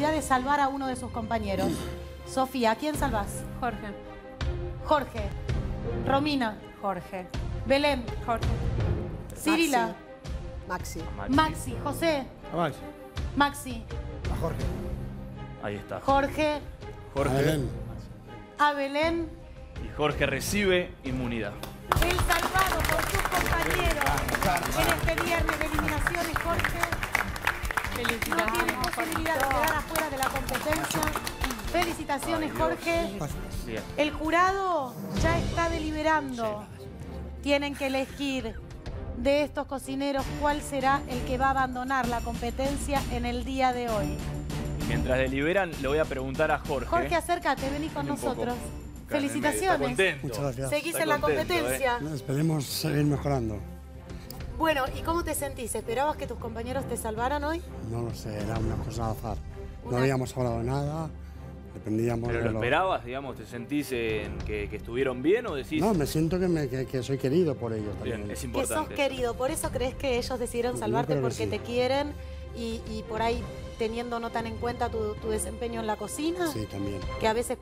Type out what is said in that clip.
posibilidad de salvar a uno de sus compañeros. Sofía, ¿a quién salvás? Jorge. Jorge. Romina. Jorge. Belén. Jorge. Cirila. Maxi. Maxi. José. A Max. Maxi. A Jorge. Ahí está. Jorge. A Jorge. Belén. A Belén. Y Jorge recibe inmunidad. El salvado por sus compañeros en este viernes de eliminaciones, Jorge. No tiene posibilidad de Felicitaciones. Jorge. El jurado ya está deliberando. Tienen que elegir de estos cocineros cuál será el que va a abandonar la competencia en el día de hoy. Y mientras deliberan, le voy a preguntar a Jorge. Jorge, acércate, vení con nosotros. Felicitaciones. Muchas gracias. Seguís Está en la contento, ¿eh? competencia. Esperemos seguir mejorando. Bueno, ¿y cómo te sentís? ¿Esperabas que tus compañeros te salvaran hoy? No lo sé, era una cosa azar. No habíamos hablado de nada, dependíamos ¿Pero de lo lo- esperabas, digamos? ¿Te sentís en que, que estuvieron bien o decís...? No, me siento que, me- que- que soy querido por ellos Bien, también. es Que sos importante. querido, por eso crees que ellos decidieron salvarte porque sí. te quieren y, y por ahí teniendo no tan en cuenta tu, tu desempeño en la cocina, Sí, también. que a veces